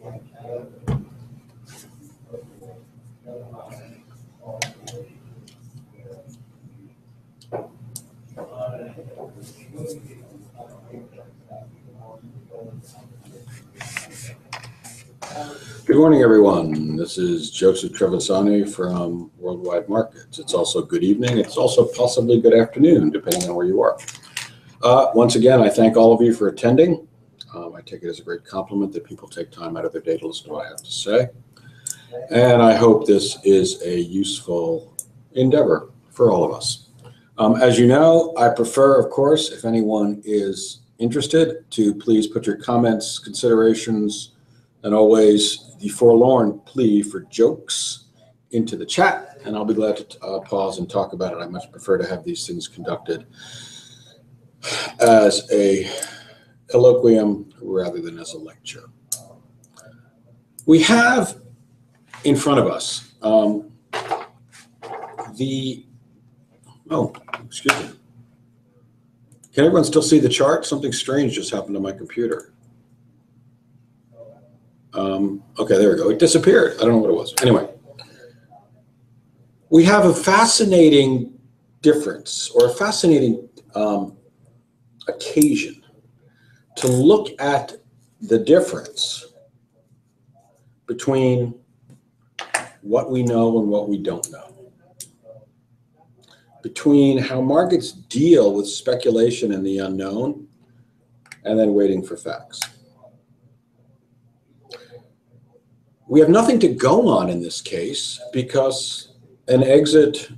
Good morning, everyone. This is Joseph Trevisani from Worldwide Markets. It's also good evening. It's also possibly good afternoon, depending on where you are. Uh, Once again, I thank all of you for attending. Um, I take it as a great compliment that people take time out of their day to listen to what I have to say. And I hope this is a useful endeavor for all of us. Um, As you know, I prefer, of course, if anyone is interested, to please put your comments, considerations, and always the forlorn plea for jokes into the chat, and I'll be glad to uh, pause and talk about it. I much prefer to have these things conducted as a colloquium rather than as a lecture. We have in front of us um, the, oh, excuse me. Can everyone still see the chart? Something strange just happened to my computer. Um, okay, there we go. It disappeared. I don't know what it was. Anyway, we have a fascinating difference or a fascinating um, occasion to look at the difference between what we know and what we don't know, between how markets deal with speculation and the unknown, and then waiting for facts. We have nothing to go on in this case because an exit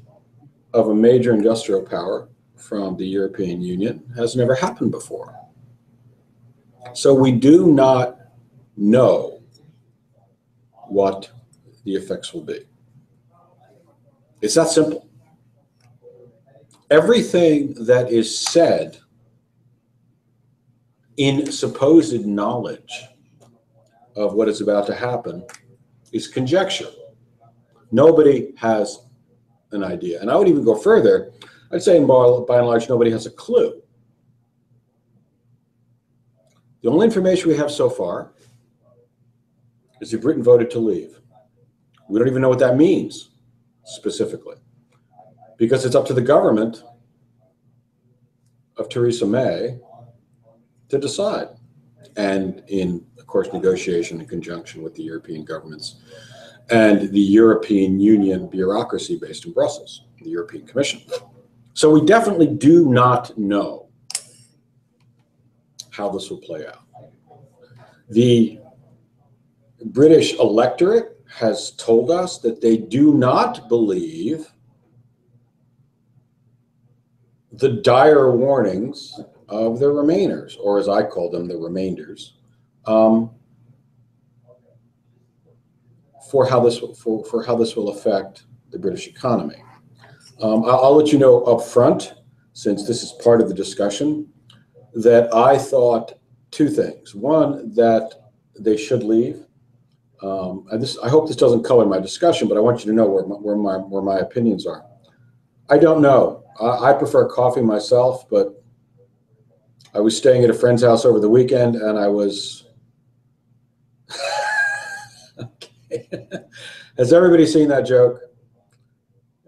of a major industrial power from the European Union has never happened before. So we do not know what the effects will be. It's that simple. Everything that is said in supposed knowledge of what is about to happen is conjecture. Nobody has an idea. And I would even go further. I'd say, by, by and large, nobody has a clue. The only information we have so far is that Britain voted to leave. We don't even know what that means specifically because it's up to the government of Theresa May to decide. And in, of course, negotiation in conjunction with the European governments and the European Union bureaucracy based in Brussels, the European Commission. So we definitely do not know how this will play out. The British electorate has told us that they do not believe the dire warnings of the remainers, or as I call them, the remainders, um, for how this for, for how this will affect the British economy. Um, I'll, I'll let you know up front, since this is part of the discussion, that I thought two things. One, that they should leave. Um, and this, I hope this doesn't color my discussion, but I want you to know where my, where my, where my opinions are. I don't know. I, I prefer coffee myself, but I was staying at a friend's house over the weekend and I was. okay. Has everybody seen that joke?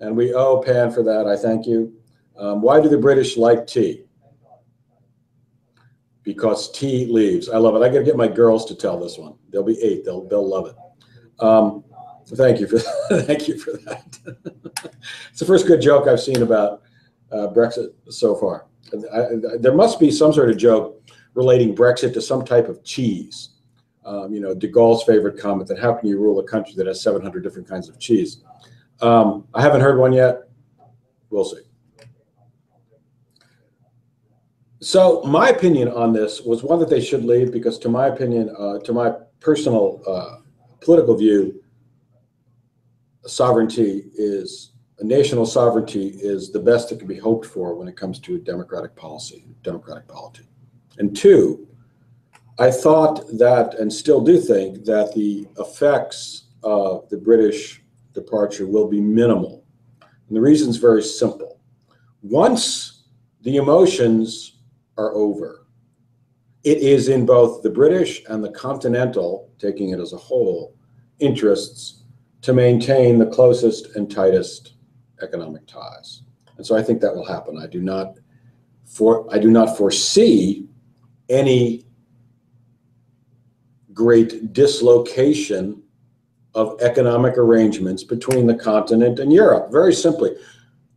And we owe Pan for that. I thank you. Um, why do the British like tea? Because tea leaves. I love it. I got to get my girls to tell this one. They'll be eight. They'll they'll love it. Um, thank you for thank you for that. it's the first good joke I've seen about uh, Brexit so far. I, I, there must be some sort of joke relating Brexit to some type of cheese. Um, you know, De Gaulle's favorite comment that how can you rule a country that has 700 different kinds of cheese? Um, I haven't heard one yet. We'll see. So my opinion on this was one that they should leave because, to my opinion, uh, to my personal uh, political view, sovereignty is a national sovereignty is the best that can be hoped for when it comes to a democratic policy, democratic polity. And two, I thought that, and still do think, that the effects of the British departure will be minimal. And the reason is very simple. Once the emotions are over it is in both the British and the continental, taking it as a whole, interests to maintain the closest and tightest economic ties. And so I think that will happen. I do not for I do not foresee any great dislocation of economic arrangements between the continent and Europe. Very simply,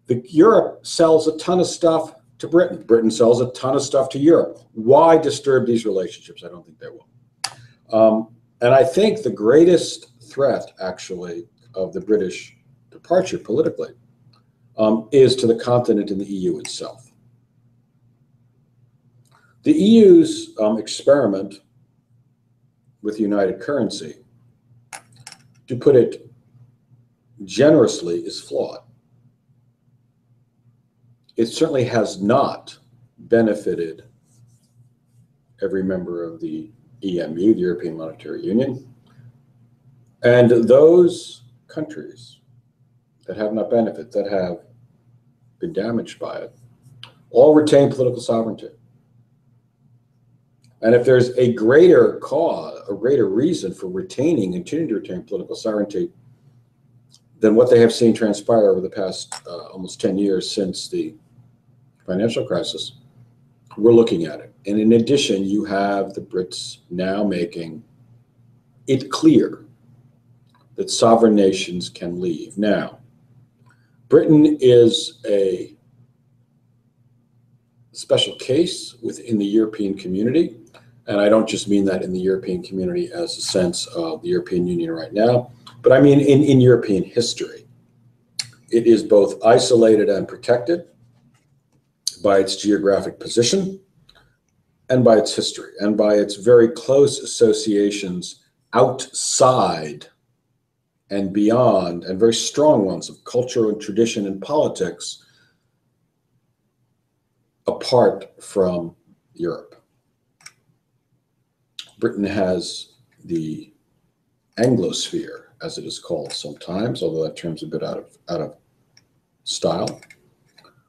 the, Europe sells a ton of stuff to Britain. Britain sells a ton of stuff to Europe. Why disturb these relationships? I don't think they will. Um, and I think the greatest threat, actually, of the British departure politically um, is to the continent and the EU itself. The EU's um, experiment with united currency, to put it generously, is flawed. It certainly has not benefited every member of the EMU, the European Monetary Union. And those countries that have not benefited, that have been damaged by it, all retain political sovereignty. And if there's a greater cause, a greater reason for retaining, continuing to retain political sovereignty than what they have seen transpire over the past uh, almost 10 years since the financial crisis, we're looking at it. And in addition, you have the Brits now making it clear that sovereign nations can leave. Now, Britain is a special case within the European community. And I don't just mean that in the European community as a sense of the European Union right now, but I mean in, in European history. It is both isolated and protected by its geographic position and by its history and by its very close associations outside and beyond, and very strong ones of culture and tradition and politics apart from Europe. Britain has the Anglosphere, as it is called sometimes, although that term's a bit out of, out of style,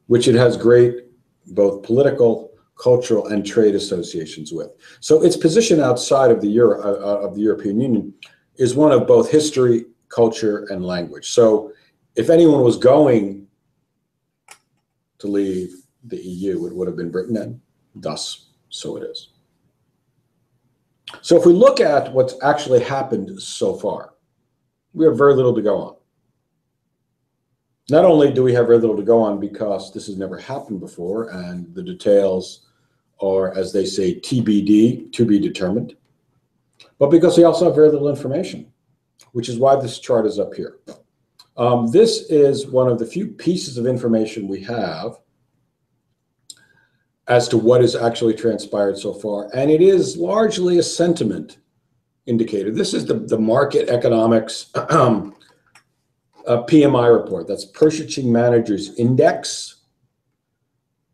which it has great both political, cultural, and trade associations with. So its position outside of the, Euro, uh, uh, of the European Union is one of both history, culture, and language. So if anyone was going to leave the EU, it would have been Britain, and thus so it is. So if we look at what's actually happened so far, we have very little to go on. Not only do we have very little to go on because this has never happened before and the details are, as they say, TBD, to be determined, but because we also have very little information, which is why this chart is up here. Um, this is one of the few pieces of information we have as to what has actually transpired so far. And it is largely a sentiment indicator. This is the, the Markit Economics um, a PMI report. That's Purchasing Managers Index.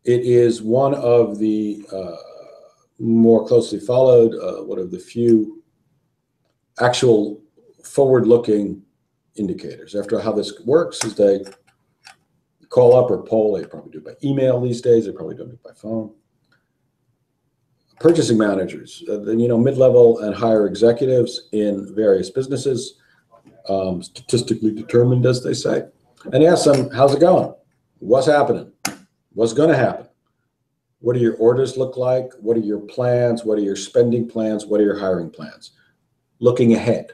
It is one of the uh, more closely followed, uh, one of the few actual forward-looking indicators. After how this works is they call up or poll. They probably do it by email these days. They probably don't do it by phone. Purchasing managers, uh, you know, mid-level and higher executives in various businesses um, statistically determined, as they say, and ask them, how's it going? What's happening? What's going to happen? What do your orders look like? What are your plans? What are your spending plans? What are your hiring plans? Looking ahead.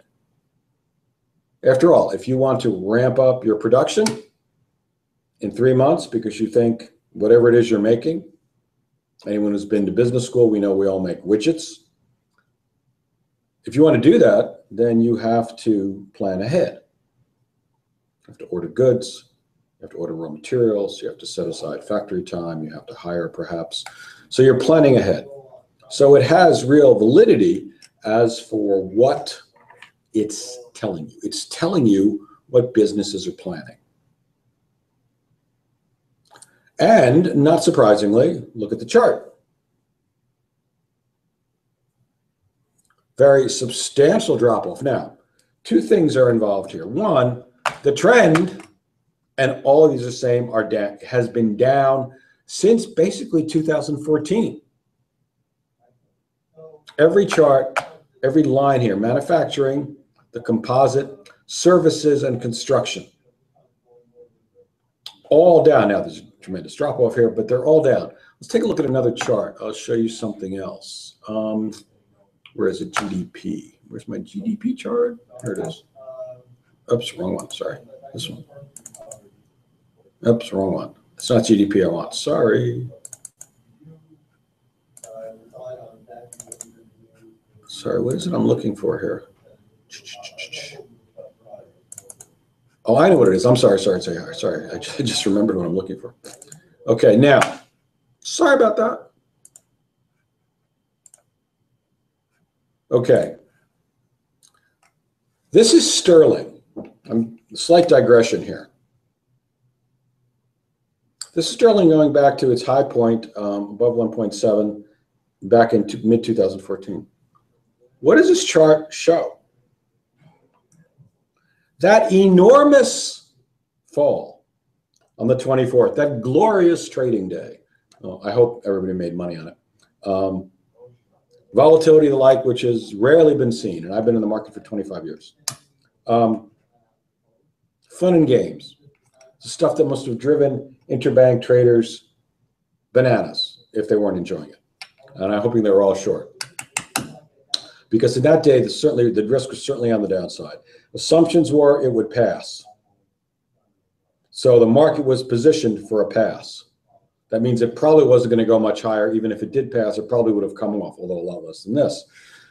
After all, if you want to ramp up your production in three months because you think whatever it is you're making, anyone who's been to business school, we know we all make widgets. If you want to do that, then you have to plan ahead. You have to order goods, you have to order raw materials, you have to set aside factory time, you have to hire perhaps. So you're planning ahead. So it has real validity as for what it's telling you. It's telling you what businesses are planning. And not surprisingly, look at the chart. Very substantial drop off. Now, two things are involved here. One, the trend, and all of these are the same, are down, has been down since basically 2014. every chart, every line here, manufacturing, the composite, services, and construction. All down. Now, there's a tremendous drop off here, but they're all down. Let's take a look at another chart. I'll show you something else. Um, where is it? GDP. Where's my GDP chart? Here it is. Oops, wrong one. Sorry. This one. Oops, wrong one. It's not GDP I want. Sorry. Sorry, what is it I'm looking for here? Oh, I know what it is. I'm sorry, sorry, sorry, sorry. I just remembered what I'm looking for. Okay, now, sorry about that. Okay. This is sterling. I'm slight digression here. This is sterling going back to its high point um, above 1.7 back in mid 2014. What does this chart show? That enormous fall on the 24th, that glorious trading day. I hope everybody made money on it. Um, volatility the like, which has rarely been seen, and I've been in the market for 25 years. Um, fun and games, the stuff that must have driven interbank traders bananas if they weren't enjoying it. And I'm hoping they were all short because in that day, the, certainly the risk was certainly on the downside. Assumptions were it would pass. So the market was positioned for a pass. That means it probably wasn't going to go much higher. Even if it did pass, it probably would have come off, although a lot less than this.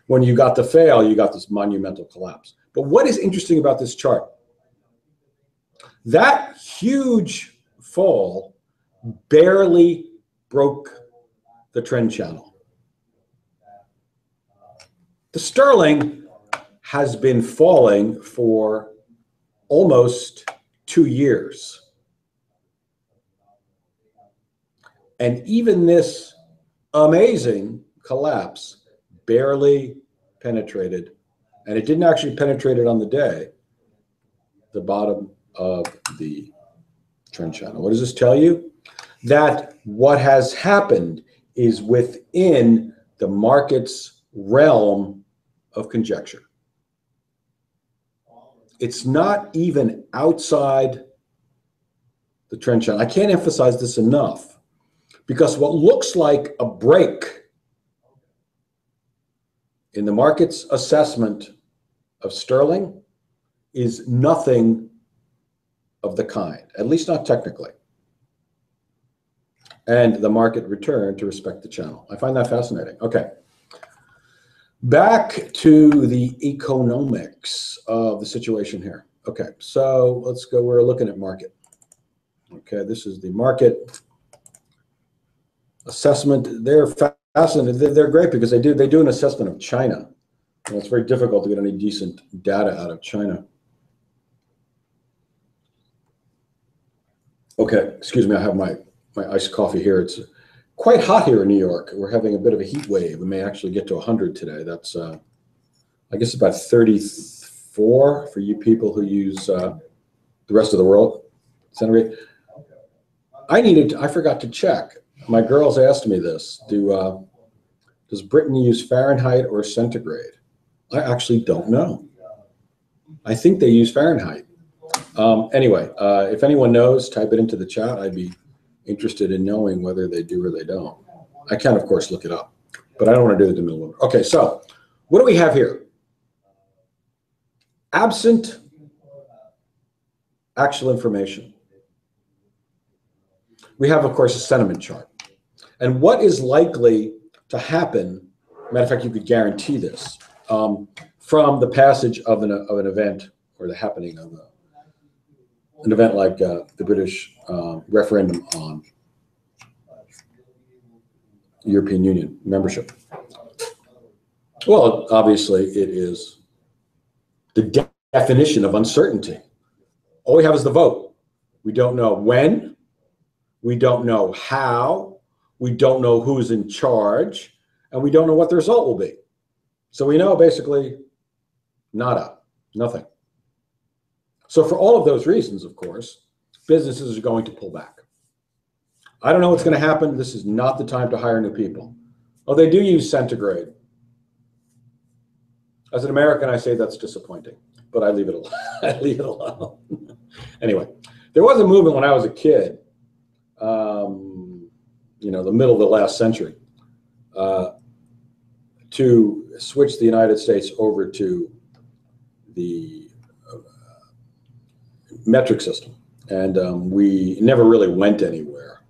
When you got the fail, you got this monumental collapse. But what is interesting about this chart? That huge fall barely broke the trend channel. The sterling has been falling for almost two years. And even this amazing collapse barely penetrated, and it didn't actually penetrate it on the day, the bottom of the trend channel. What does this tell you? That what has happened is within the market's realm of conjecture. It's not even outside the trend channel. I can't emphasize this enough because what looks like a break in the market's assessment of sterling is nothing of the kind, at least not technically. And the Markit returned to respect the channel. I find that fascinating. Okay. Back to the economics of the situation here. Okay, so let's go. We're looking at Markit. Okay, this is the market assessment. They're fascinating. They're great because they do they do an assessment of China. And it's very difficult to get any decent data out of China. Okay, excuse me. I have my my iced coffee here. It's quite hot here in New York. We're having a bit of a heat wave. We may actually get to 100 today. That's, uh, I guess, about 34 for you people who use uh, the rest of the world centigrade. I needed. I forgot to check. My girls asked me this. Do uh, does Britain use Fahrenheit or centigrade? I actually don't know. I think they use Fahrenheit. Um, anyway, uh, if anyone knows, type it into the chat. I'd be interested in knowing whether they do or they don't. I can, of course, look it up, but I don't want to do the middle it. Okay, so what do we have here? Absent actual information. We have, of course, a sentiment chart. And what is likely to happen, matter of fact, you could guarantee this, um, from the passage of an, of an event or the happening of a, an event like uh, the British uh, referendum on European Union membership? Well, obviously, it is the de definition of uncertainty. All we have is the vote. We don't know when, we don't know how, we don't know who's in charge, and we don't know what the result will be. So we know basically nada, nothing. So for all of those reasons, of course, businesses are going to pull back. I don't know what's going to happen. This is not the time to hire new people. Oh, they do use centigrade. As an American, I say that's disappointing, but I leave it alone. I leave it alone. anyway, there was a movement when I was a kid, um, you know, the middle of the last century, uh, to switch the United States over to the uh, metric system. And um, we never really went anywhere.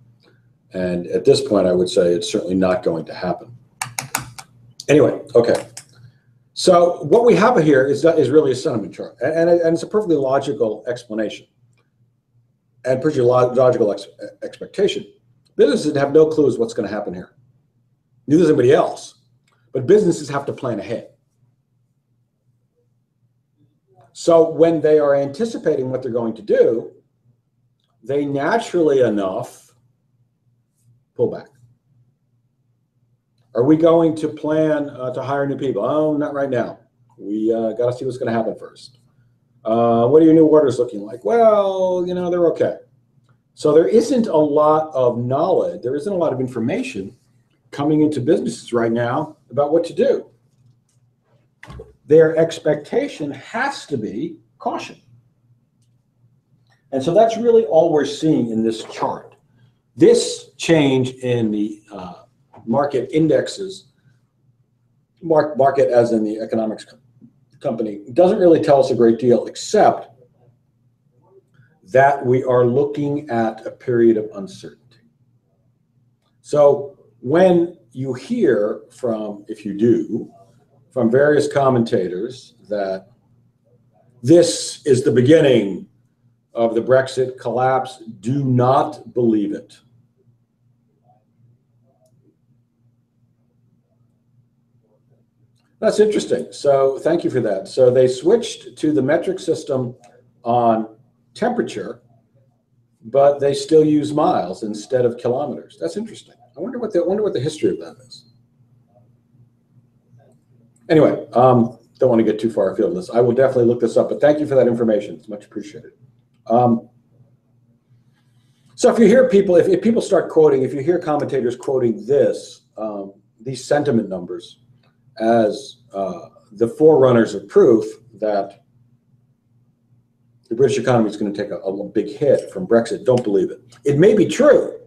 And at this point, I would say it's certainly not going to happen. Anyway, okay. So what we have here is, is really a sentiment chart, and, and it's a perfectly logical explanation and pretty logical ex expectation. Businesses have no clue clues what's going to happen here. Neither does anybody else. But businesses have to plan ahead. So when they are anticipating what they're going to do, they naturally enough pull back. Are we going to plan uh, to hire new people? Oh, not right now. We uh, got to see what's going to happen first. Uh, what are your new orders looking like? Well, you know, they're okay. So there isn't a lot of knowledge, there isn't a lot of information coming into businesses right now about what to do. Their expectation has to be caution. And so that's really all we're seeing in this chart. This change in the uh, Markit indexes, mark, Markit as in the economics company, doesn't really tell us a great deal except that we are looking at a period of uncertainty. So when you hear from, if you do, from various commentators that this is the beginning of the Brexit collapse, do not believe it. That's interesting. So thank you for that. So they switched to the metric system on temperature, but they still use miles instead of kilometers. That's interesting. I wonder what the I wonder what the history of that is. Anyway, um, don't want to get too far afield of this. I will definitely look this up, but thank you for that information. It's much appreciated. Um, so if you hear people, if, if, people start quoting, if you hear commentators quoting this, um, these sentiment numbers, as uh, the forerunners of proof that the British economy is going to take a, a big hit from Brexit. Don't believe it. It may be true,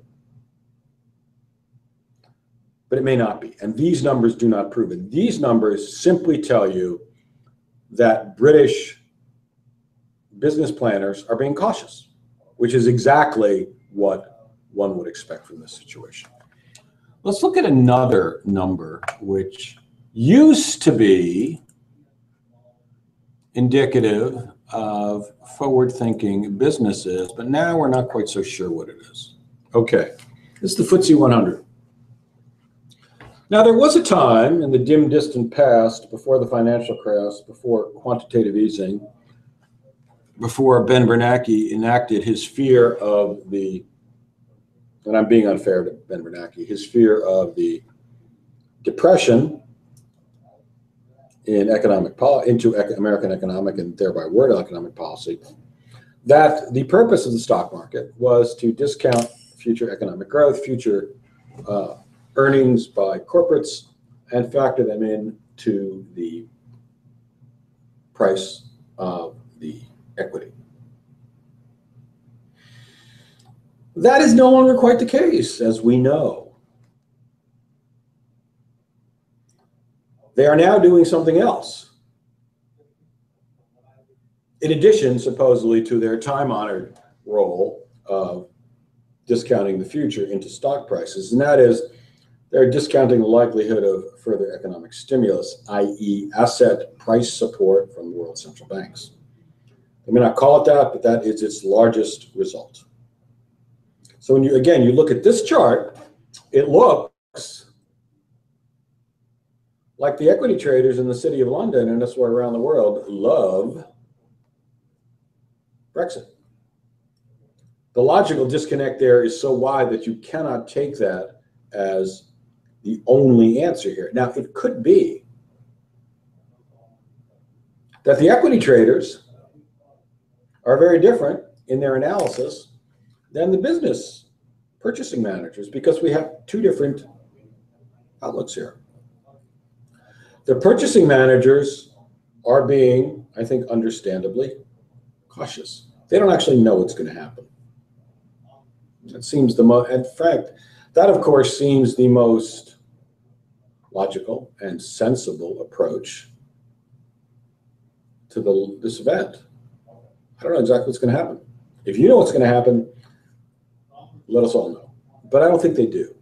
but it may not be. And these numbers do not prove it. These numbers simply tell you that British business planners are being cautious, which is exactly what one would expect from this situation. Let's look at another number, which used to be indicative of forward-thinking businesses, but now we're not quite so sure what it is. Okay, is the FTSE 100. Now, there was a time in the dim, distant past, before the financial crash, before quantitative easing, before Ben Bernanke enacted his fear of the, and I'm being unfair to Ben Bernanke, his fear of the depression in economic into American economic and thereby world economic policy, that the purpose of the stock market was to discount future economic growth, future uh, earnings by corporates, and factor them in to the price of the equity. That is no longer quite the case, as we know. They are now doing something else. In addition, supposedly, to their time-honored role of discounting the future into stock prices, and that is they're discounting the likelihood of further economic stimulus, i.e. asset price support from the world central banks. They may not call it that, but that is its largest result. So when you, again, you look at this chart, it looks like the equity traders in the city of London and elsewhere around the world love Brexit. The logical disconnect there is so wide that you cannot take that as the only answer here. Now, it could be that the equity traders are very different in their analysis than the business purchasing managers because we have two different outlooks here. The purchasing managers are being, I think, understandably cautious. They don't actually know what's going to happen. That seems the most, in fact, that of course seems the most logical and sensible approach to the, this event. I don't know exactly what's going to happen. If you know what's going to happen, let us all know. But I don't think they do.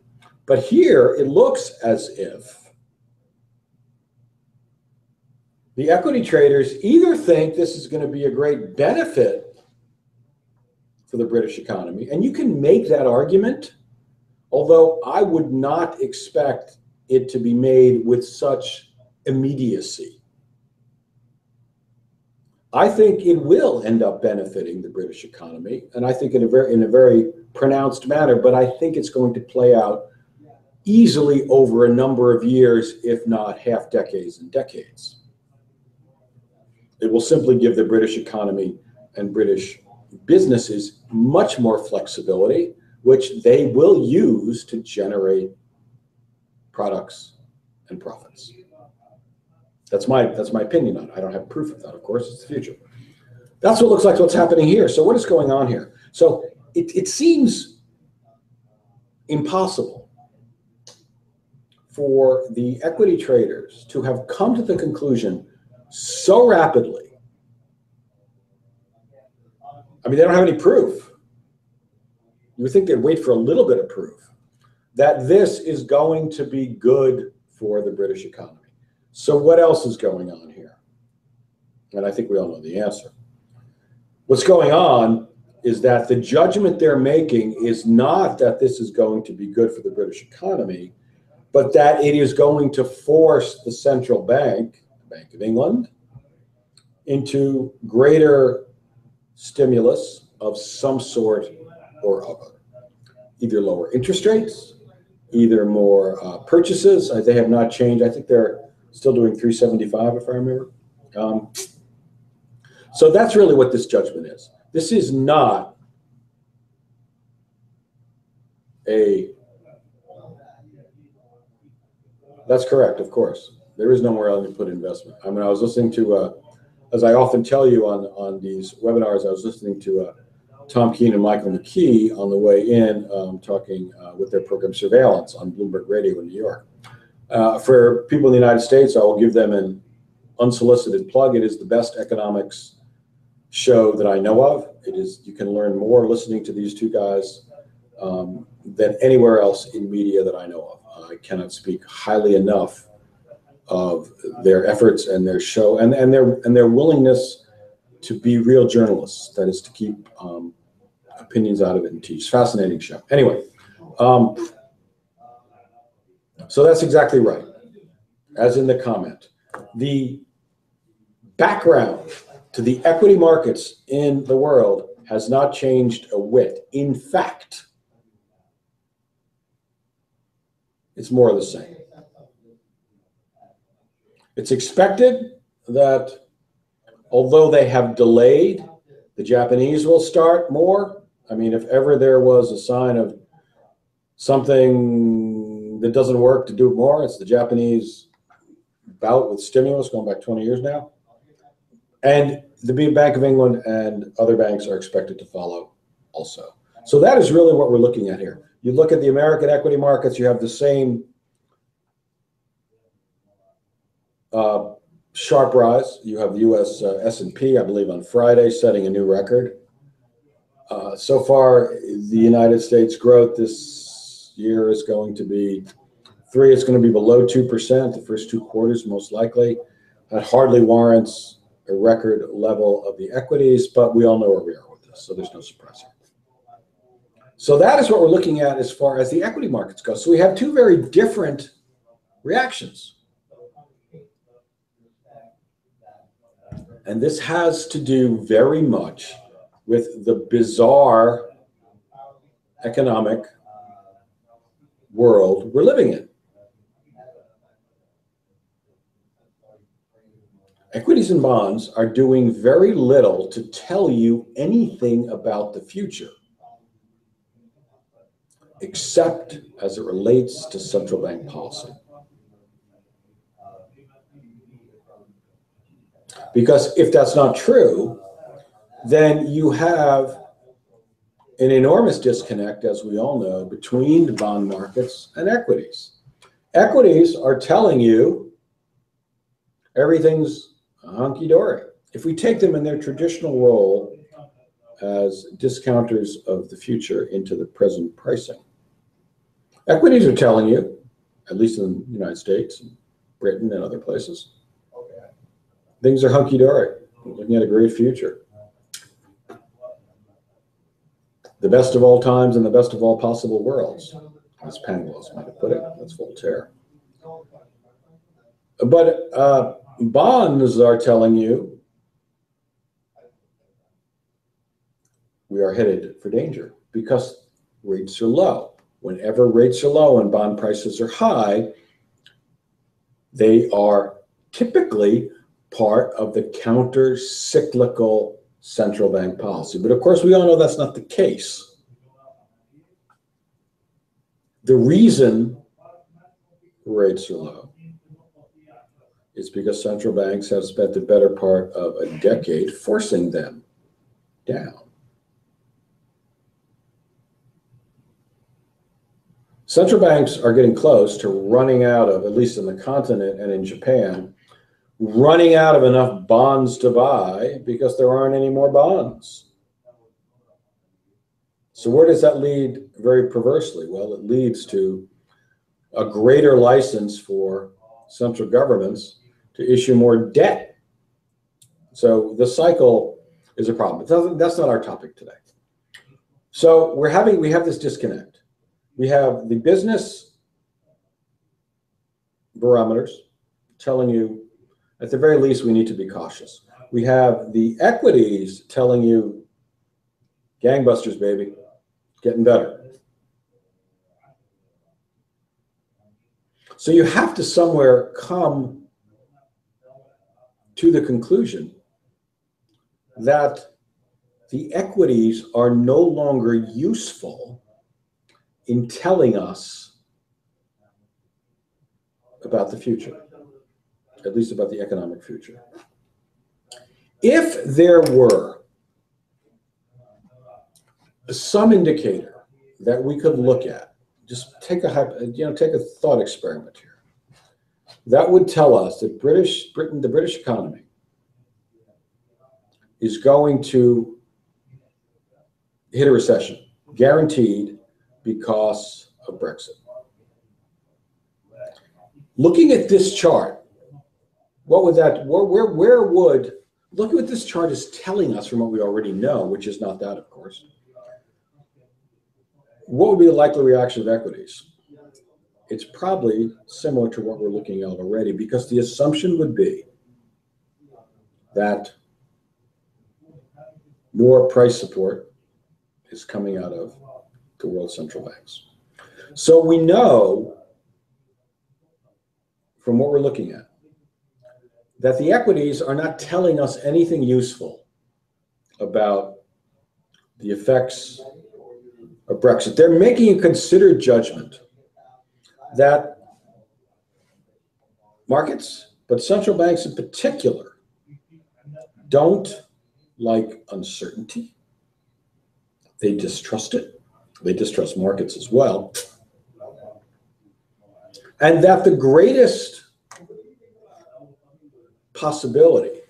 But here it looks as if the equity traders either think this is going to be a great benefit for the British economy, and you can make that argument, although I would not expect it to be made with such immediacy. I think it will end up benefiting the British economy, and I think in a very in a very pronounced manner. But I think it's going to play out easily over a number of years, if not half decades and decades. It will simply give the British economy and British businesses much more flexibility, which they will use to generate products and profits. That's my that's my opinion on it. I don't have proof of that, of course. It's the future. That's what looks like what's happening here. So what is going on here? So it, it seems impossible for the equity traders to have come to the conclusion so rapidly. I mean, they don't have any proof. You would think they'd wait for a little bit of proof that this is going to be good for the British economy. So, what else is going on here? And I think we all know the answer. What's going on is that the judgment they're making is not that this is going to be good for the British economy, but that it is going to force the central bank, Bank of England, into greater stimulus of some sort or other. Either lower interest rates, either more uh, purchases. Uh, they have not changed. I think they're still doing 375 if I remember. Um, so that's really what this judgment is. This is not a. That's correct, of course. There is nowhere else to put investment. I mean, I was listening to, uh, as I often tell you on on these webinars, I was listening to uh, Tom Keene and Michael McKee on the way in, um, talking uh, with their program Surveillance on Bloomberg Radio in New York. Uh, for people in the United States, I will give them an unsolicited plug. It is the best economics show that I know of. It is you can learn more listening to these two guys um, than anywhere else in media that I know of. I cannot speak highly enough of their efforts and their show and, and their and their willingness to be real journalists. That is to keep um, opinions out of it and teach. Fascinating show. Anyway. Um, so that's exactly right, as in the comment. The background to the equity markets in the world has not changed a whit. In fact, it's more of the same. It's expected that although they have delayed, the Japanese will start more. I mean, if ever there was a sign of something that doesn't work to do more. It's the Japanese bout with stimulus going back 20 years now. And the Bank of England and other banks are expected to follow also. So that is really what we're looking at here. You look at the American equity markets, you have the same uh, sharp rise. You have the U.S. Uh, S&P, I believe, on Friday, setting a new record. Uh, so far, the United States growth this year is going to be three, it's going to be below 2%, the first two quarters, most likely. That hardly warrants a record level of the equities, but we all know where we are with this, so there's no surprise here. So that is what we're looking at as far as the equity markets go. So we have two very different reactions. And this has to do very much with the bizarre economic world we're living in. Equities and bonds are doing very little to tell you anything about the future, except as it relates to central bank policy. Because if that's not true, then you have an enormous disconnect, as we all know, between the bond markets and equities. Equities are telling you everything's hunky dory. If we take them in their traditional role as discounters of the future into the present pricing, equities are telling you, at least in the United States, Britain, and other places, things are hunky dory. Looking at a great future. The best of all times and the best of all possible worlds, as Pangloss might have put it. That's Voltaire. But uh, bonds are telling you we are headed for danger because rates are low. Whenever rates are low and bond prices are high, they are typically part of the counter cyclical central bank policy. But of course, we all know that's not the case. The reason rates are low is because central banks have spent the better part of a decade forcing them down. Central banks are getting close to running out of, at least in the continent and in Japan, running out of enough bonds to buy because there aren't any more bonds. So where does that lead very perversely? Well, it leads to a greater license for central governments to issue more debt. So the cycle is a problem. That's not our topic today. So we're having we have this disconnect. We have the business barometers telling you at the very least we need to be cautious. We have the equities telling you gangbusters baby, getting better. So you have to somewhere come to the conclusion that the equities are no longer useful in telling us about the future, at least about the economic future. If there were some indicator that we could look at, just take a you know take a thought experiment here that would tell us that British Britain, the British economy, is going to hit a recession, guaranteed because of Brexit. Looking at this chart, what would that, where, where, where would, look at what this chart is telling us from what we already know, which is not that, of course. What would be the likely reaction of equities? it's probably similar to what we're looking at already because the assumption would be that more price support is coming out of the world central banks. So we know from what we're looking at that the equities are not telling us anything useful about the effects of Brexit. They're making a considered judgment that markets, but central banks in particular, don't like uncertainty. They distrust it. They distrust markets as well. And that the greatest possibility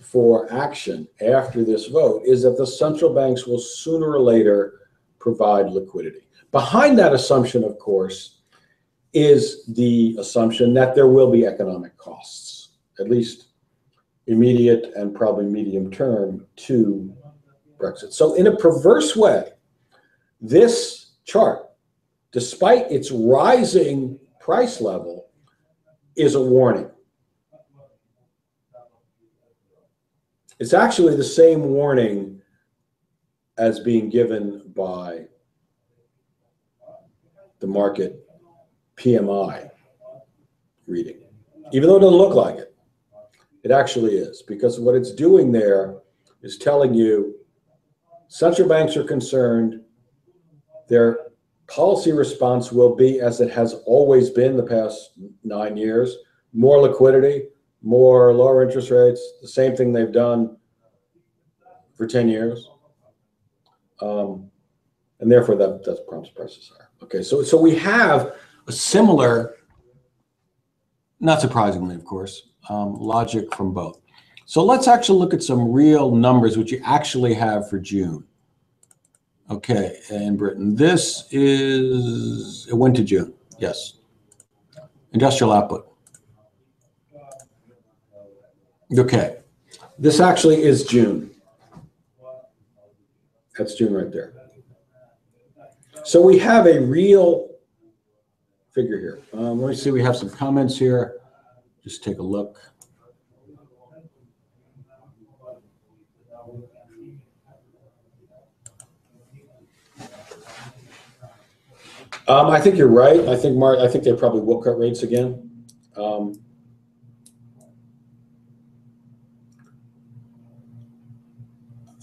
for action after this vote is that the central banks will sooner or later provide liquidity. Behind that assumption, of course, is the assumption that there will be economic costs, at least immediate and probably medium term to Brexit. So, in a perverse way, this chart, despite its rising price level, is a warning. It's actually the same warning as being given by the Markit PMI reading, even though it doesn't look like it. It actually is because what it's doing there is telling you central banks are concerned. Their policy response will be as it has always been the past nine years more liquidity, more lower interest rates, the same thing they've done for 10 years. Um, and therefore that, that prompts prices higher. Okay, so, so we have a similar, not surprisingly, of course, um, logic from both. So let's actually look at some real numbers, which you actually have for June. Okay, in Britain, this is, it went to June, yes. Industrial output. Okay, this actually is June. That's June right there. So we have a real figure here. Um, let me see, we have some comments here. Just take a look. Um, I think you're right. I think Mark, I think they probably will cut rates again. Um,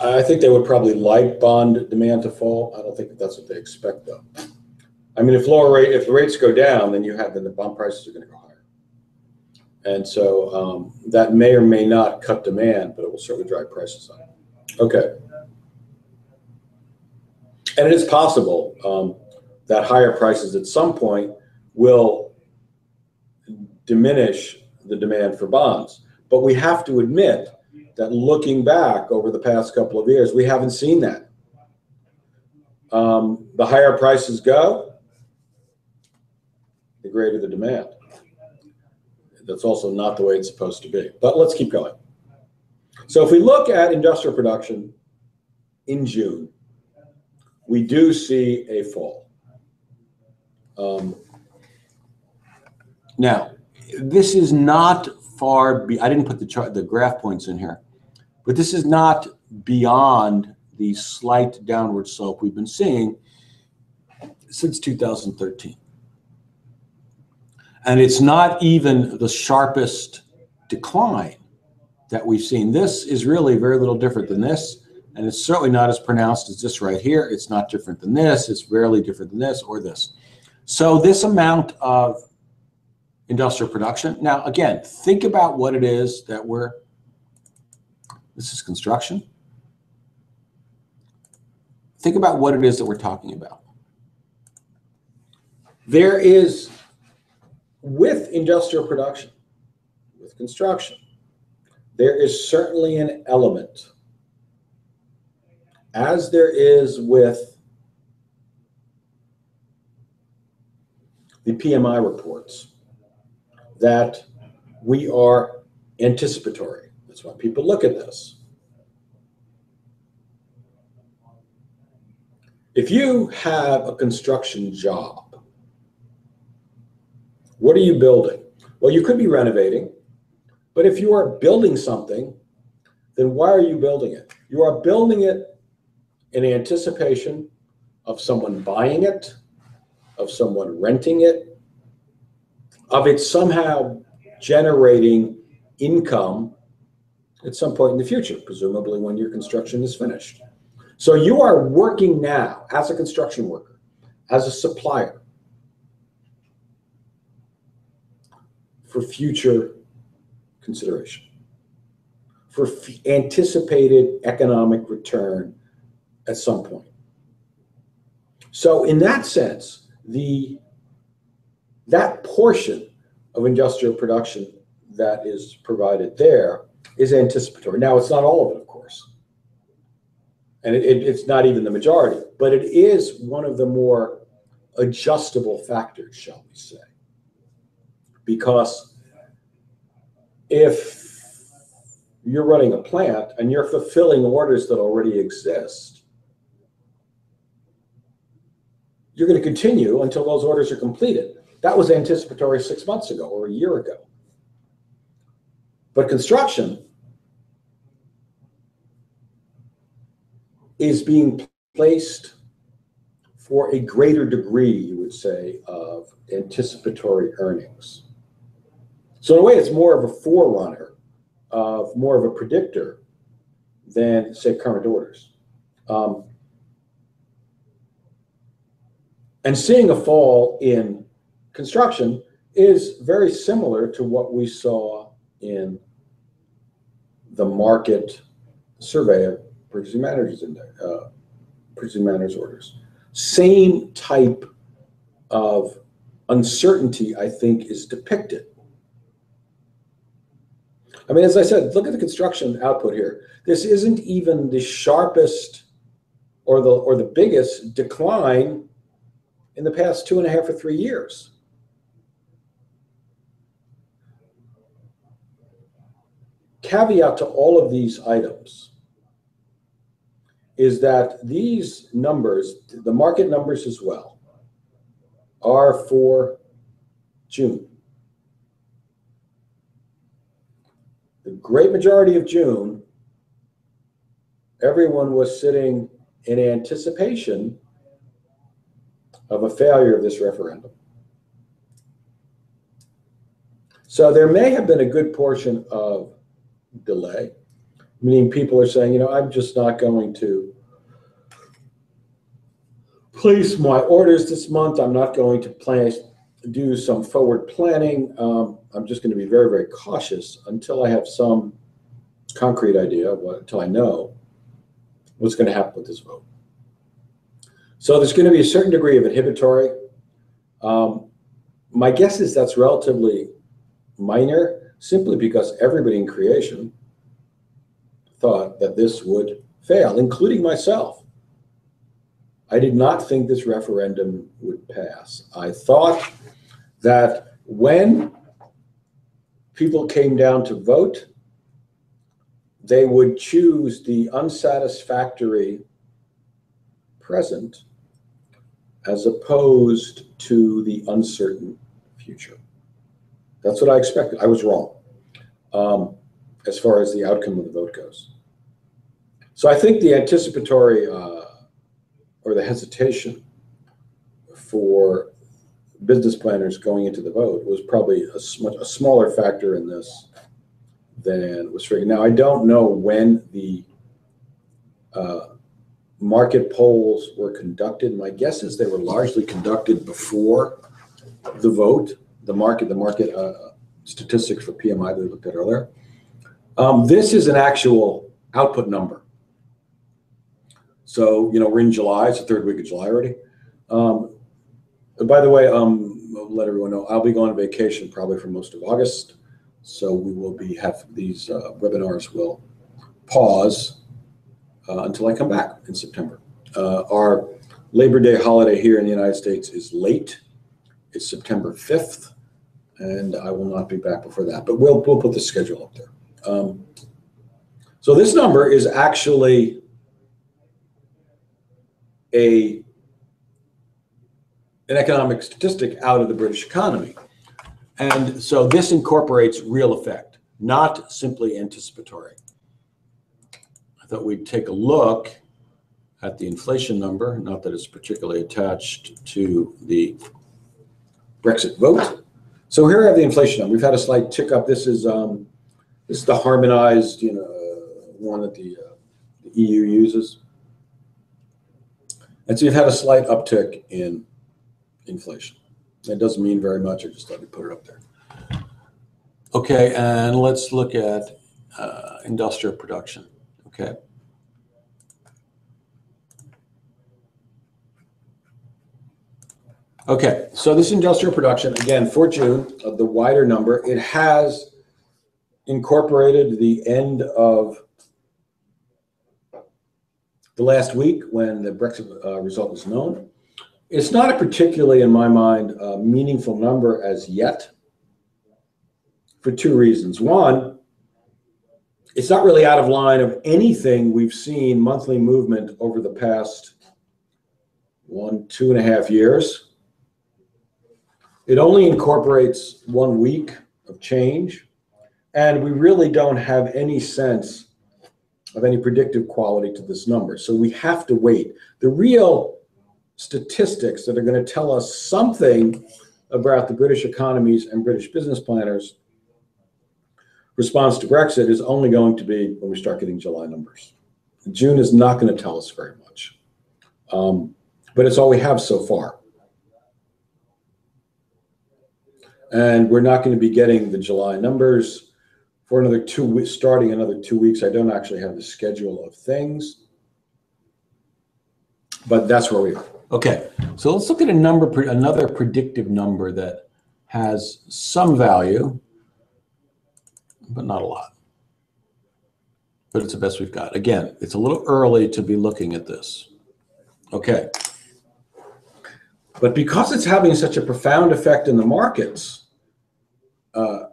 I think they would probably like bond demand to fall. I don't think that that's what they expect though. I mean, if lower rate, if the rates go down, then you have, then the bond prices are going to go higher. And so um, that may or may not cut demand, but it will certainly drive prices up. Okay. And it is possible um, that higher prices at some point will diminish the demand for bonds. But we have to admit that looking back over the past couple of years, we haven't seen that. Um, the higher prices go, the greater the demand. That's also not the way it's supposed to be. But let's keep going. So if we look at industrial production in June, we do see a fall. Um, now, this is not far. Be, I didn't put the chart, the graph points in here, but this is not beyond the slight downward slope we've been seeing since 2013. And it's not even the sharpest decline that we've seen. This is really very little different than this. And it's certainly not as pronounced as this right here. It's not different than this. It's rarely different than this or this. So this amount of industrial production. Now, again, think about what it is that we're, this is construction. Think about what it is that we're talking about. There is, with industrial production, with construction, there is certainly an element, as there is with the PMI reports, that we are anticipatory. That's why people look at this. If you have a construction job, what are you building? Well, you could be renovating, but if you are building something, then why are you building it? You are building it in anticipation of someone buying it, of someone renting it, of it somehow generating income at some point in the future, presumably when your construction is finished. So you are working now as a construction worker, as a supplier for future consideration, for anticipated economic return at some point. So in that sense, the that portion of industrial production that is provided there is anticipatory. Now, it's not all of it, of course. And it, it, it's not even the majority, but it is one of the more adjustable factors, shall we say. Because if you're running a plant and you're fulfilling orders that already exist, you're going to continue until those orders are completed. That was anticipatory six months ago or a year ago. But construction is being placed for a greater degree, you would say, of anticipatory earnings. So in a way, it's more of a forerunner, of more of a predictor than, say, current orders. Um, and seeing a fall in construction is very similar to what we saw in the Markit survey of purchasing managers uh, purchasing managers orders. Same type of uncertainty, I think, is depicted. I mean, as I said, look at the construction output here. This isn't even the sharpest or the or the biggest decline in the past two and a half or three years. Caveat to all of these items is that these numbers, the Markit numbers as well, are for June. The great majority of June, everyone was sitting in anticipation of a failure of this referendum. So there may have been a good portion of delay, meaning people are saying, you know, I'm just not going to place my orders this month. I'm not going to place do some forward planning. Um, I'm just going to be very, very cautious until I have some concrete idea, what, until I know what's going to happen with this vote. So there's going to be a certain degree of inhibitory. Um, my guess is that's relatively minor, simply because everybody in creation thought that this would fail, including myself. I did not think this referendum would pass. I thought that when people came down to vote, they would choose the unsatisfactory present as opposed to the uncertain future. That's what I expected. I was wrong um, as far as the outcome of the vote goes. So I think the anticipatory uh, or the hesitation for business planners going into the vote was probably a, sm- a smaller factor in this than was figured. Now, I don't know when the uh, Markit polls were conducted. My guess is they were largely conducted before the vote, the Markit, the Markit uh, statistics for PMI that we looked at earlier. Um, this is an actual output number. So, you know, we're in July, it's the third week of July already. Um, by the way, um, let everyone know, I'll be going on vacation probably for most of August. So we will be have these uh, webinars will pause uh, until I come back in September. Uh, our Labor Day holiday here in the United States is late. It's September 5th, and I will not be back before that. But we'll we'll put the schedule up there. Um, so this number is actually a an economic statistic out of the British economy. And so this incorporates real effect, not simply anticipatory. I thought we'd take a look at the inflation number, not that it's particularly attached to the Brexit vote. So here I have the inflation number. We've had a slight tick up. This is um, this is the harmonized, you know, one that the, uh, the EU uses. And so you've had a slight uptick in inflation. That doesn't mean very much. I just thought I'd put it up there. Okay, and let's look at uh, industrial production. Okay. Okay, so this industrial production, again, for June, of the wider number, it has incorporated the end of the last week when the Brexit uh, result was known. It's not a particularly, in my mind, uh, meaningful number as yet for two reasons. One, it's not really out of line of anything we've seen monthly movement over the past one, two and a half years. It only incorporates one week of change, and we really don't have any sense of any predictive quality to this number. So we have to wait. The real statistics that are going to tell us something about the British economies and British business planners' response to Brexit is only going to be when we start getting July numbers. June is not going to tell us very much, um, but it's all we have so far. And we're not going to be getting the July numbers for another two weeks, starting another two weeks. I don't actually have the schedule of things. But that's where we are. Okay, so let's look at a number, another predictive number that has some value, but not a lot. But it's the best we've got. Again, it's a little early to be looking at this. Okay. But because it's having such a profound effect in the markets, uh,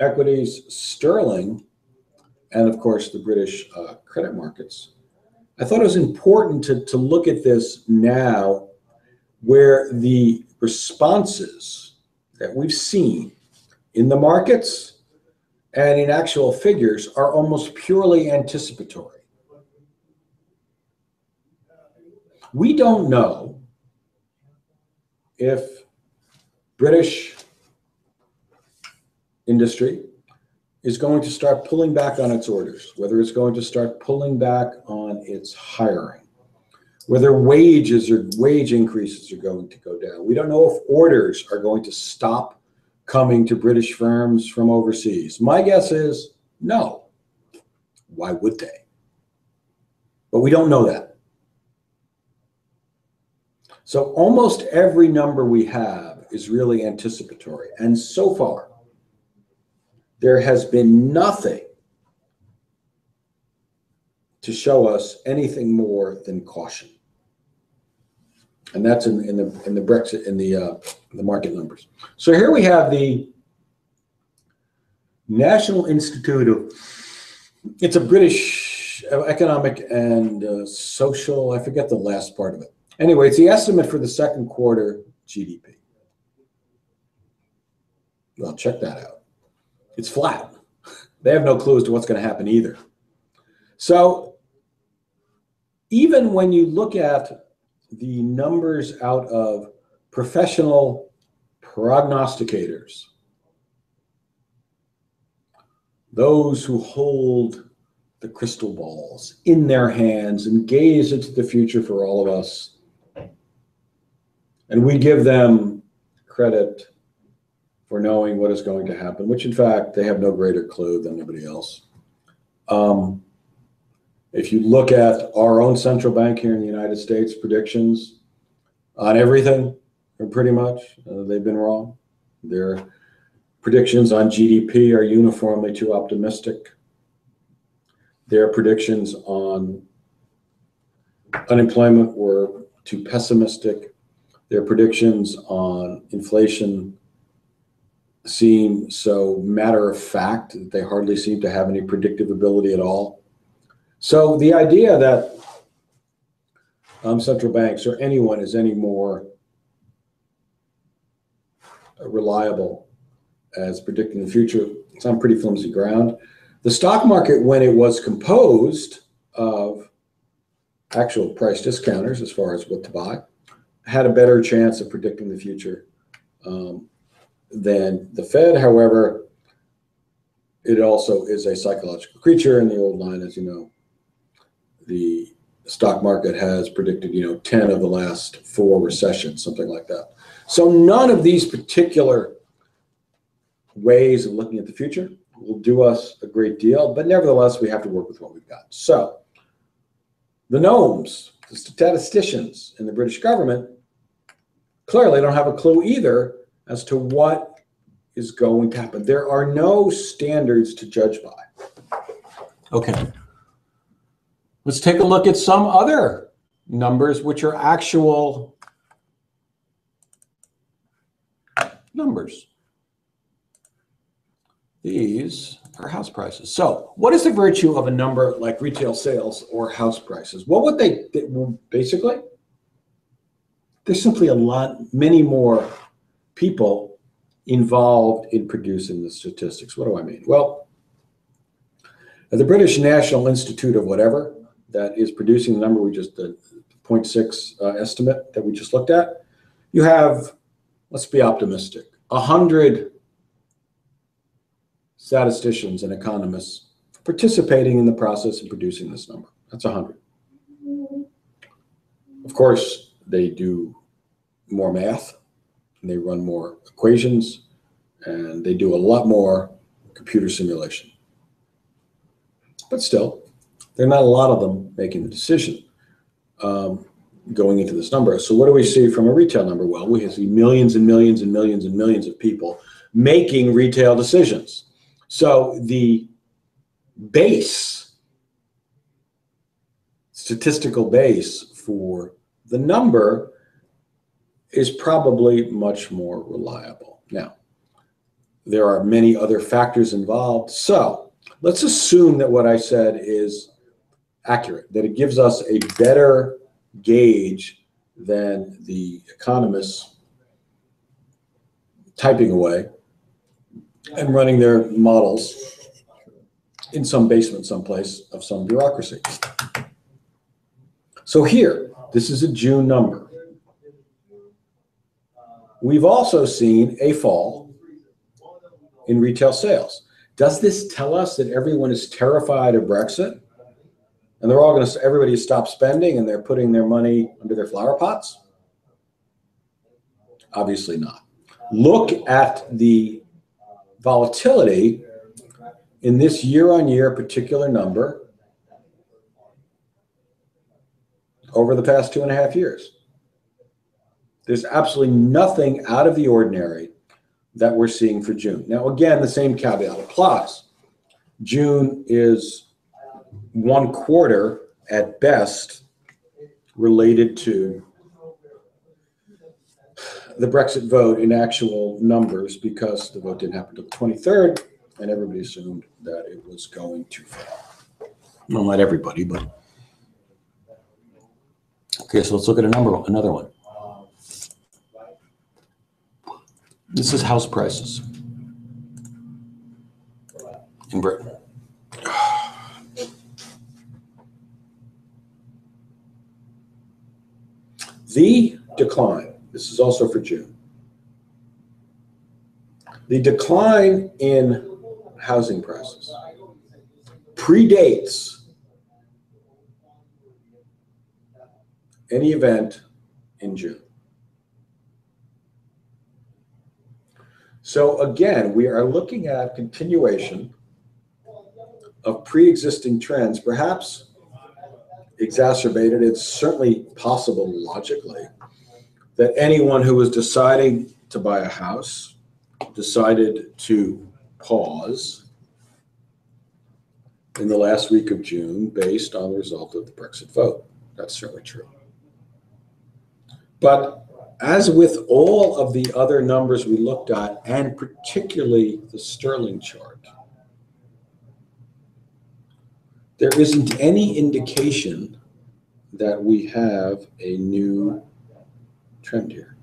equities, sterling, and of course the British uh, credit markets, I thought it was important to, to look at this now where the responses that we've seen in the markets and in actual figures are almost purely anticipatory. We don't know if British industry is going to start pulling back on its orders, whether it's going to start pulling back on its hiring, whether wages or wage increases are going to go down. We don't know if orders are going to stop coming to British firms from overseas. My guess is no. Why would they? But we don't know that. So almost every number we have is really anticipatory. And so far, there has been nothing to show us anything more than caution. And that's in, in the in the Brexit in the uh, the Markit numbers. So here we have the National Institute of it's a British economic and uh, social. I forget the last part of it. Anyway, it's the estimate for the second quarter GDP. Well, check that out it's flat. They have no clue as to what's going to happen either. So even when you look at the numbers out of professional prognosticators, those who hold the crystal balls in their hands and gaze into the future for all of us, and we give them credit for knowing what is going to happen, which in fact, they have no greater clue than anybody else. Um, if you look at our own central bank here in the United States predictions on everything, pretty much, uh, they've been wrong. Their predictions on GDP are uniformly too optimistic. Their predictions on unemployment were too pessimistic. Their predictions on inflation seem so matter of fact that they hardly seem to have any predictive ability at all. So the idea that um, central banks or anyone is any more reliable as predicting the future, it's on pretty flimsy ground. The stock market, when it was composed of actual price discounters as far as what to buy, had a better chance of predicting the future um, than the Fed. However, it also is a psychological creature. In the old line, as you know, the stock market has predicted, you know, 10 of the last four recessions, something like that. So none of these particular ways of looking at the future will do us a great deal, but nevertheless, we have to work with what we've got. So the gnomes, the statisticians in the British government, clearly don't have a clue either as to what is going to happen. There are no standards to judge by. Okay. Let's take a look at some other numbers which are actual numbers. These are house prices. So what is the virtue of a number like retail sales or house prices? What would they, they well, basically, there's simply a lot, many more people involved in producing the statistics. What do I mean? Well, the British National Institute of whatever that is producing the number we just, the 0.6 uh, estimate that we just looked at, you have, let's be optimistic, a 100 statisticians and economists participating in the process of producing this number. That's a 100. Of course, they do more math and they run more equations and they do a lot more computer simulation. but still, there are not a lot of them making the decision um, going into this number. So what do we see from a retail number? Well, we see millions and millions and millions and millions of people making retail decisions. So the base, statistical base for the number is probably much more reliable. Now, there are many other factors involved. So let's assume that what I said is accurate, that it gives us a better gauge than the economists typing away and running their models in some basement someplace of some bureaucracy. So here, this is a June number. We've also seen a fall in retail sales. Does this tell us that everyone is terrified of Brexit? And they're all going to, everybody stop spending and they're putting their money under their flower pots? Obviously not. Look at the volatility in this year on year particular number over the past two and a half years. There's absolutely nothing out of the ordinary that we're seeing for June. Now, again, the same caveat applies. June is one quarter at best related to the Brexit vote in actual numbers because the vote didn't happen until the 23rd and everybody assumed that it was going to fail. Well, not everybody, but. Okay, so let's look at a number, another one. This is house prices in Britain. The decline, this is also for June. The decline in housing prices predates any event in June. So again, we are looking at continuation of pre-existing trends, perhaps exacerbated. It's certainly possible logically that anyone who was deciding to buy a house decided to pause in the last week of June based on the result of the Brexit vote. That's certainly true. But as with all of the other numbers we looked at, and particularly the sterling chart, there isn't any indication that we have a new trend here.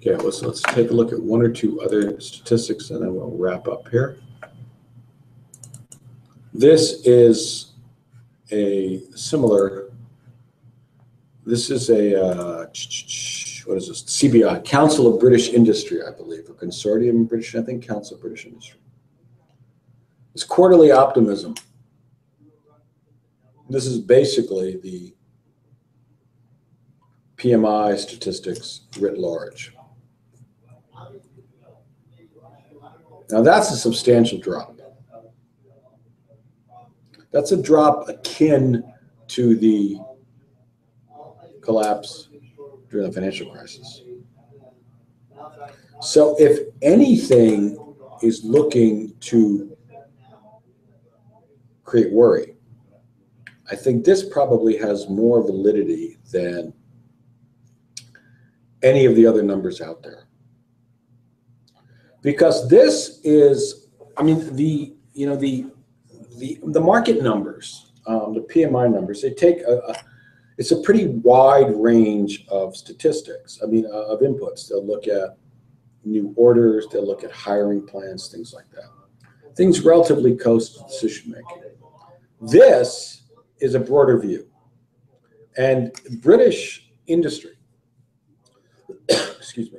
Okay, let's, let's take a look at one or two other statistics and then we'll wrap up here. This is a similar, this is a, uh, what is this, CBI, Council of British Industry, I believe, a consortium of British, I think Council of British Industry. It's quarterly optimism. This is basically the PMI statistics writ large. Now that's a substantial drop. That's a drop akin to the collapse during the financial crisis. So if anything is looking to create worry, I think this probably has more validity than any of the other numbers out there. Because this is, I mean, the, you know, the, the, the Markit numbers, um, the PMI numbers, they take a, a, it's a pretty wide range of statistics. I mean, uh, of inputs. They'll look at new orders, they'll look at hiring plans, things like that. Things relatively close to decision making. This is a broader view. And British industry, excuse me,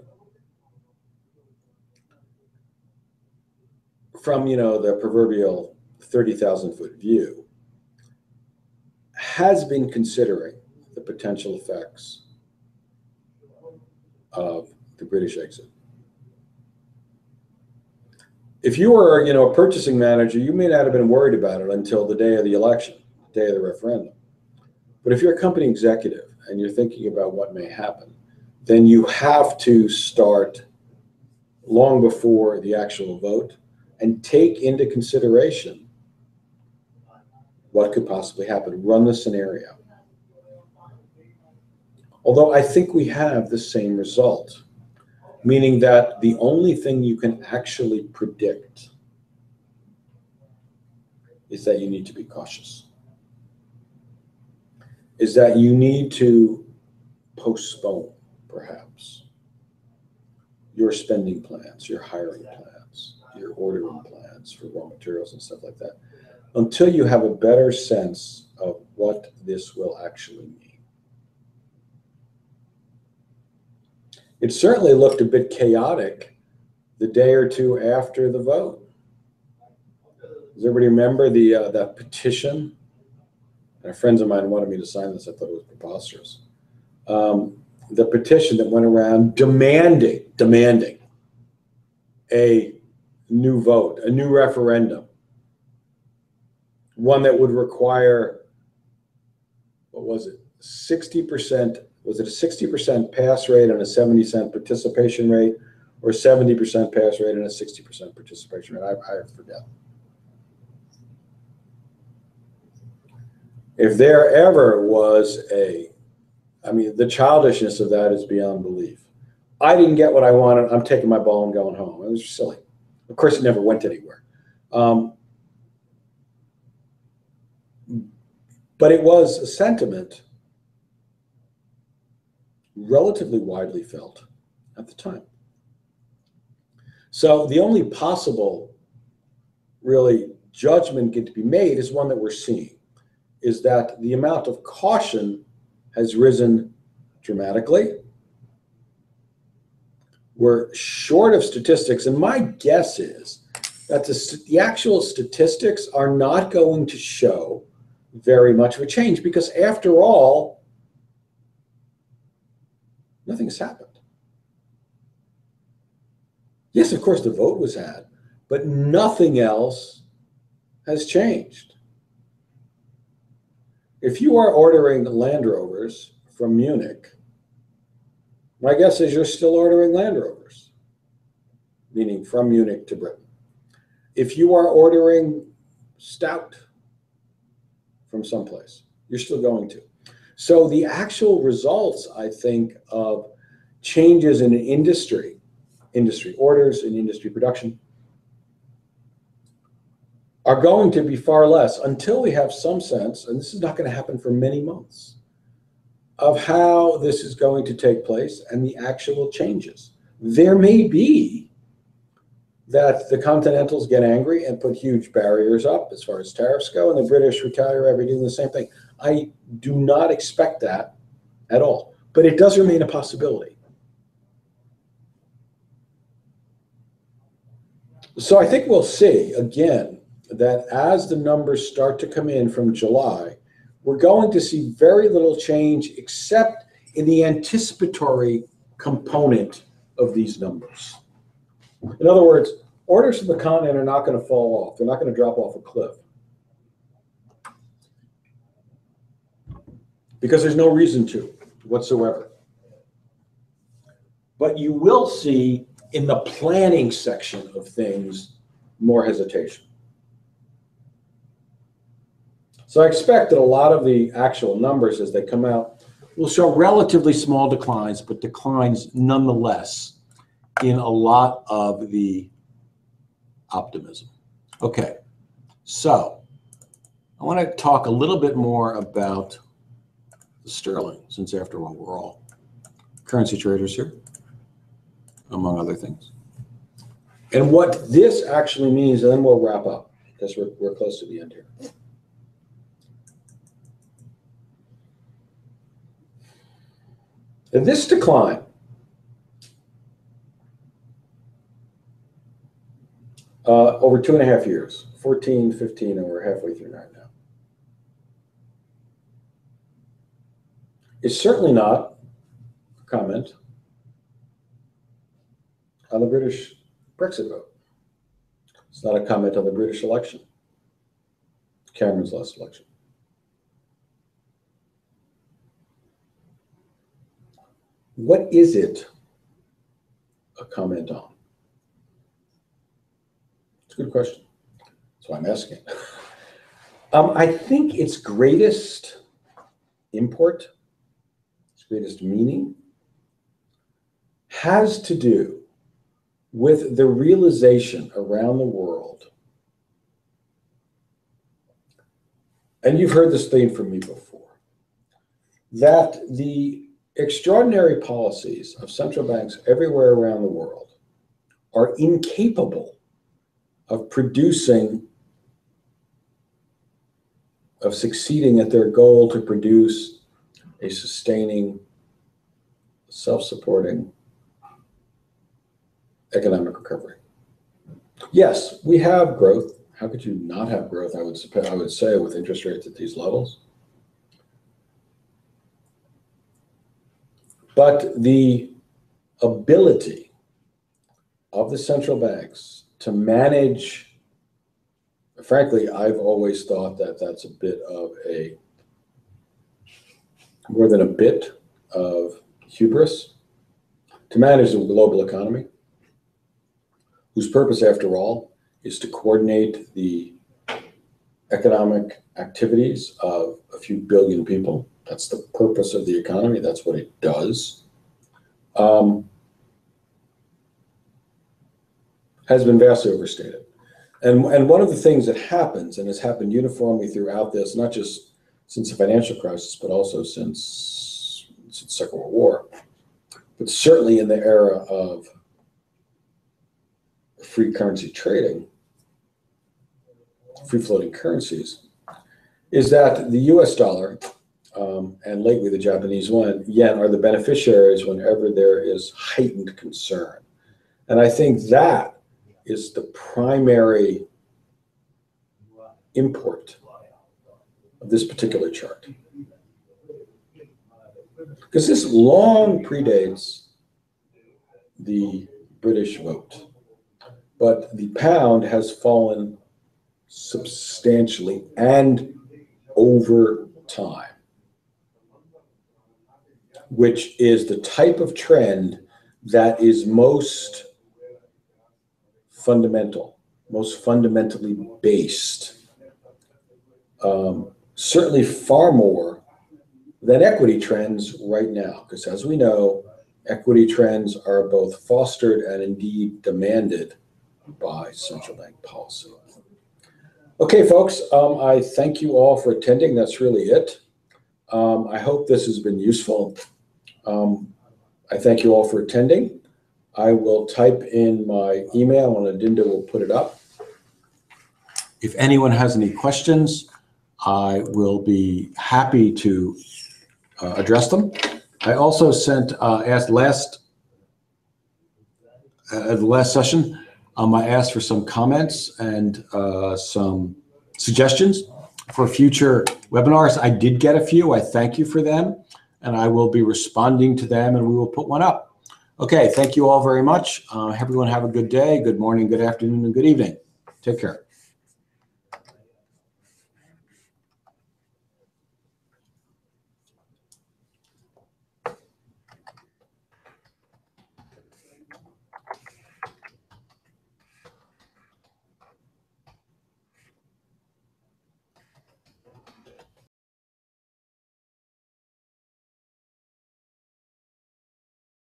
from, you know, the proverbial 30,000 foot view, has been considering potential effects of the British exit. if you were, you know, a purchasing manager, you may not have been worried about it until the day of the election, the day of the referendum. But if you're a company executive and you're thinking about what may happen, then you have to start long before the actual vote and take into consideration what could possibly happen. Run the scenario. Although I think we have the same result, meaning that the only thing you can actually predict is that you need to be cautious. Is that you need to postpone, perhaps, your spending plans, your hiring plans, your ordering plans for raw materials and stuff like that, until you have a better sense of what this will actually mean. It certainly looked a bit chaotic the day or two after the vote. Does everybody remember the uh, that petition? And friends of mine wanted me to sign this. I thought it was preposterous. Um, the petition that went around demanding demanding a new vote, a new referendum, one that would require what was it, sixty percent was it a 60% pass rate and a 70 cent participation rate or 70% pass rate and a 60% participation rate? I, I forget. If there ever was a, I mean, the childishness of that is beyond belief. I didn't get what I wanted. I'm taking my ball and going home. It was silly. Of course, it never went anywhere. Um, but it was a sentiment relatively widely felt at the time. So the only possible really judgment to be made is one that we're seeing, is that the amount of caution has risen dramatically. We're short of statistics, and my guess is that the, the actual statistics are not going to show very much of a change because after all, Nothing has happened. Yes, of course, the vote was had, but nothing else has changed. If you are ordering Land Rovers from Munich, my guess is you're still ordering Land Rovers, meaning from Munich to Britain. If you are ordering stout from someplace, you're still going to. So the actual results, I think, of changes in industry, industry orders and industry production, are going to be far less until we have some sense, and this is not going to happen for many months, of how this is going to take place and the actual changes. There may be that the Continentals get angry and put huge barriers up as far as tariffs go, and the British retaliate by doing the same thing. I do not expect that at all, but it does remain a possibility. So I think we'll see again that as the numbers start to come in from July, we're going to see very little change except in the anticipatory component of these numbers. In other words, orders from the continent are not going to fall off. They're not going to drop off a cliff. Because there's no reason to whatsoever. But you will see in the planning section of things more hesitation. So I expect that a lot of the actual numbers as they come out will show relatively small declines, but declines nonetheless in a lot of the optimism. Okay, so I want to talk a little bit more about sterling, since after all, we're all currency traders here, among other things. And what this actually means, and then we'll wrap up because we're, we're close to the end here. And this decline uh, over two and a half years, 14, 15, and we're halfway through nine. Is certainly not a comment on the British Brexit vote. It's not a comment on the British election. Cameron's last election. What is it a comment on? It's a good question. That's why I'm asking. Um, I think its greatest import, greatest meaning, has to do with the realization around the world. And you've heard this theme from me before that the extraordinary policies of central banks everywhere around the world are incapable of producing, of succeeding at their goal to produce a sustaining, self supporting economic recovery. Yes, we have growth. How could you not have growth? I would, I would say with interest rates at these levels. But the ability of the central banks to manage, frankly, I've always thought that that's a bit of a, more than a bit of hubris, to manage the global economy, whose purpose, after all, is to coordinate the economic activities of a few billion people. That's the purpose of the economy. That's what it does. Um, has been vastly overstated. And, and one of the things that happens, and has happened uniformly throughout this, not just since the financial crisis, but also since, since the Second World War, but certainly in the era of free currency trading, free floating currencies, is that the US dollar um, and lately the Japanese one, yen, are the beneficiaries whenever there is heightened concern. And I think that is the primary import of this particular chart. Because this long predates the British vote, but the pound has fallen substantially and over time which is the type of trend that is most fundamental, most fundamentally based. Um, certainly far more than equity trends right now, because as we know, equity trends are both fostered and indeed demanded by central bank policy. Okay, folks, um, I thank you all for attending. That's really it. Um, I hope this has been useful. Um, I thank you all for attending. I will type in my email and Adinda will put it up. If anyone has any questions, I will be happy to uh, address them. I also sent, uh, asked last, uh, at the last session, um, I asked for some comments and uh, some suggestions for future webinars. I did get a few. I thank you for them and I will be responding to them and we will put one up. Okay, thank you all very much. Uh, everyone have a good day, good morning, good afternoon, and good evening. Take care.